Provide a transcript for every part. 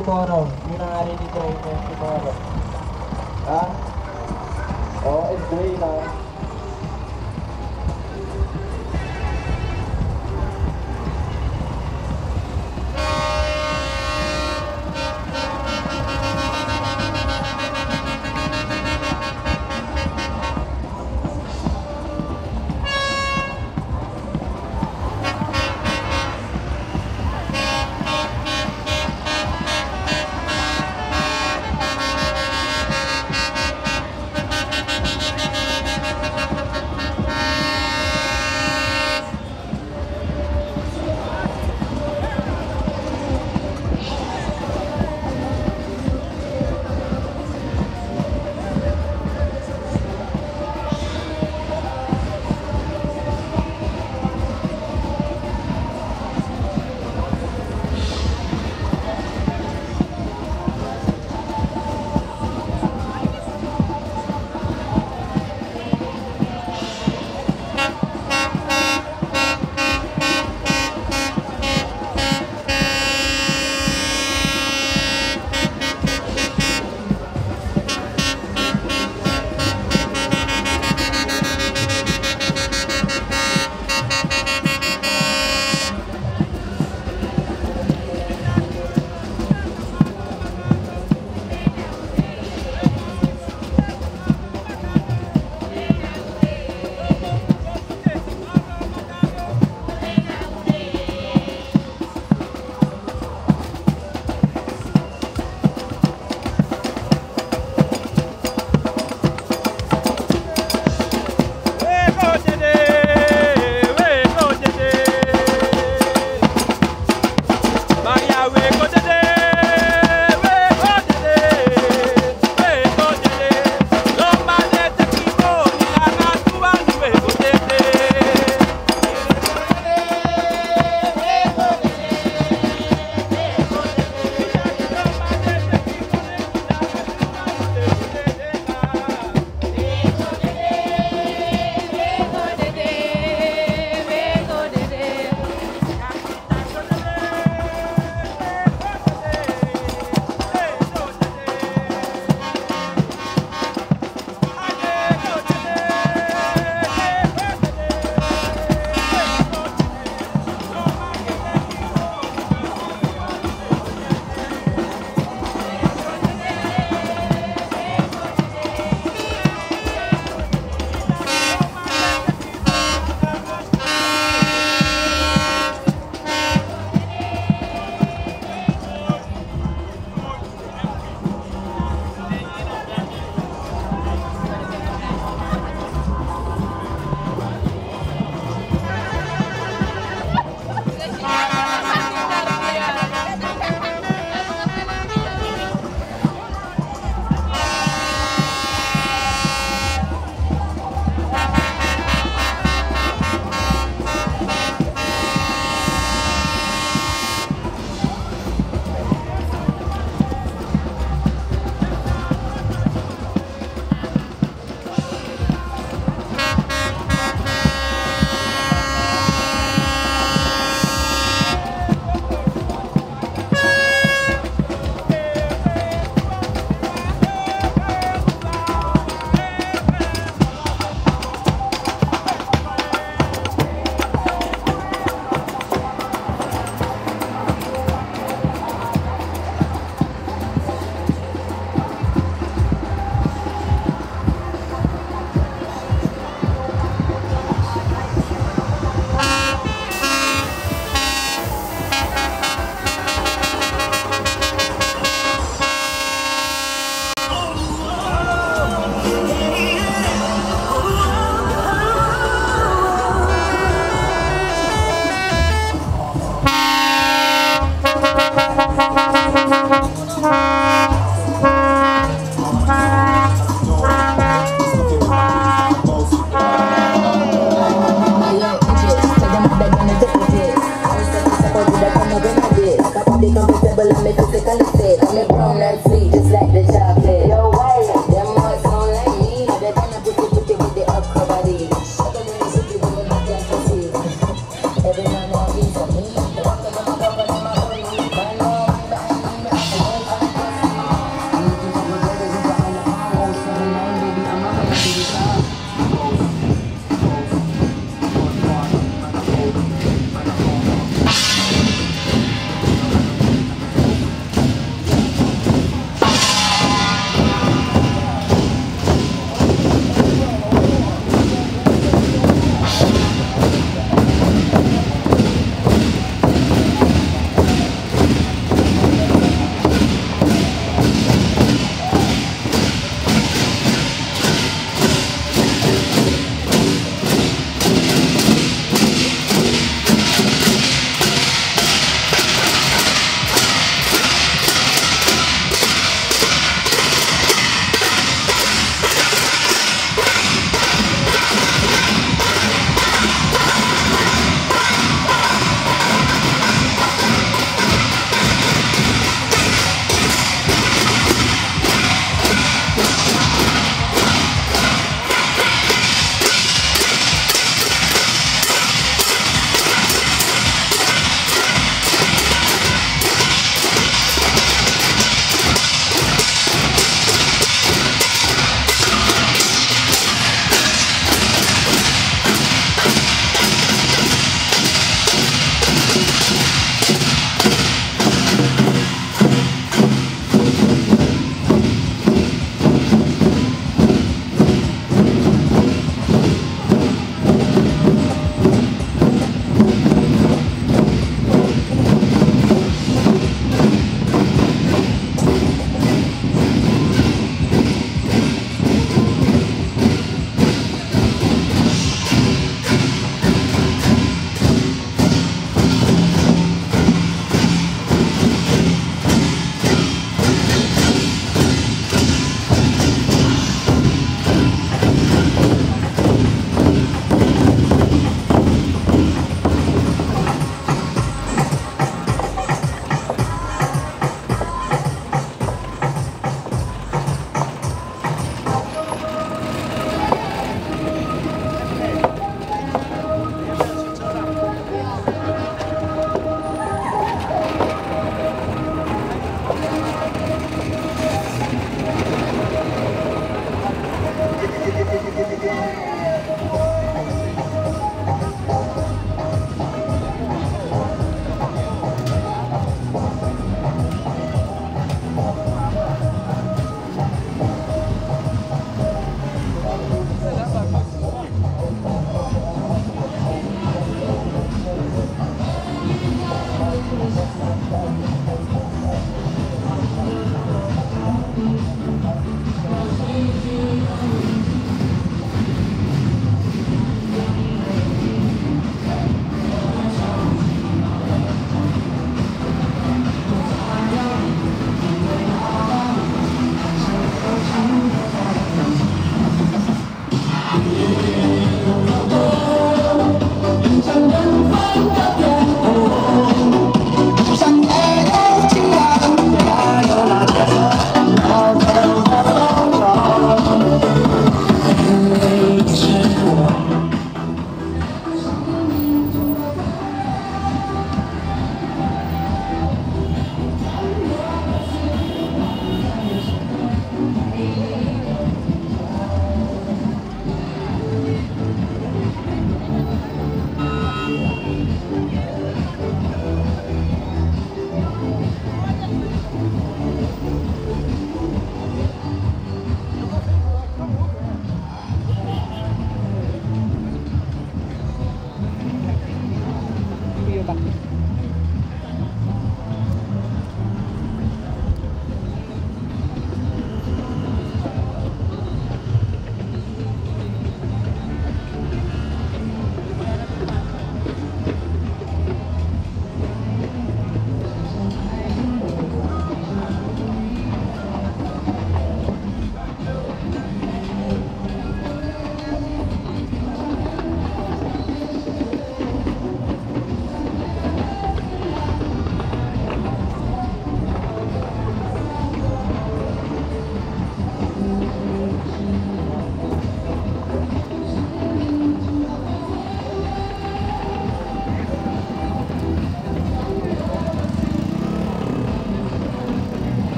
agora.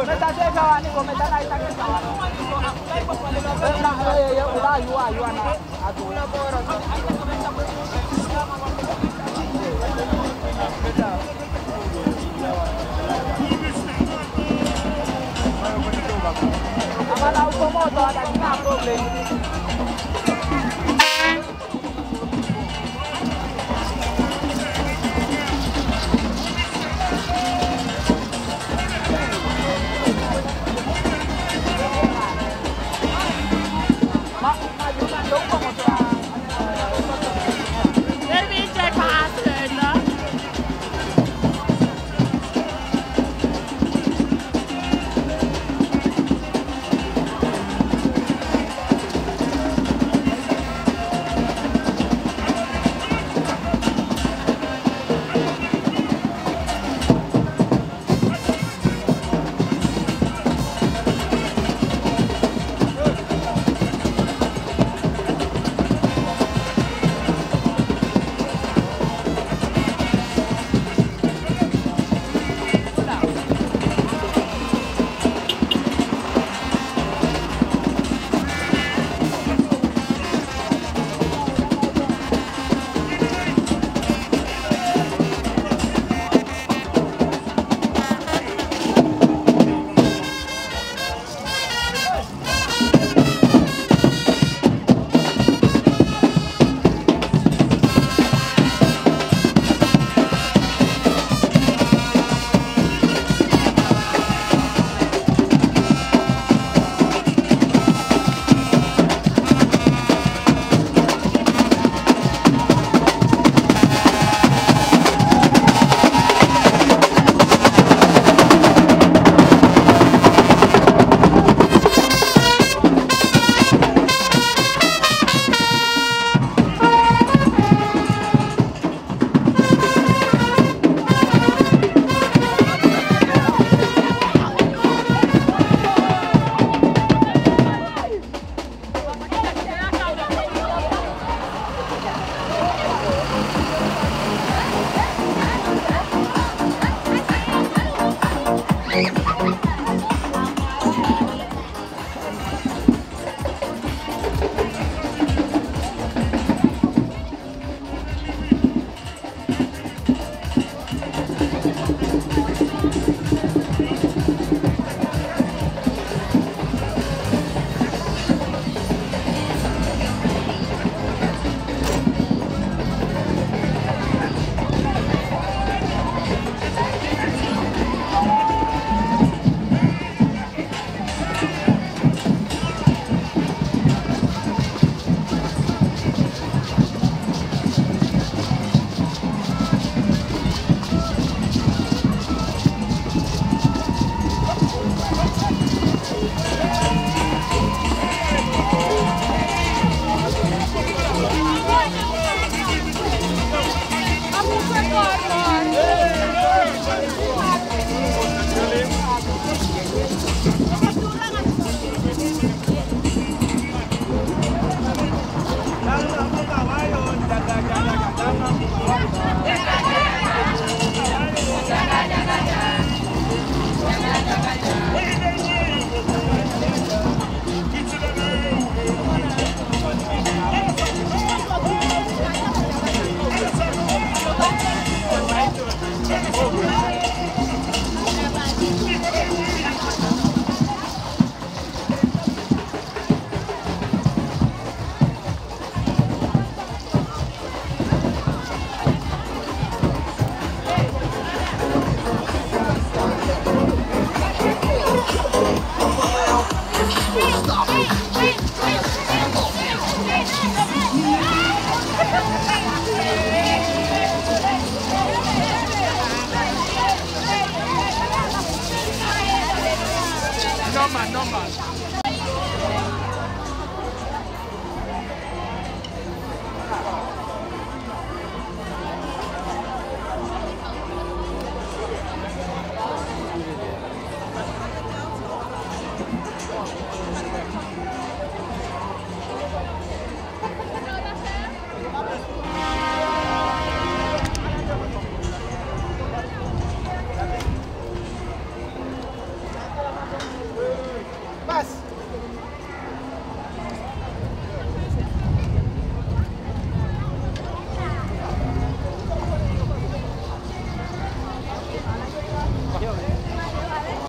Ita ke sa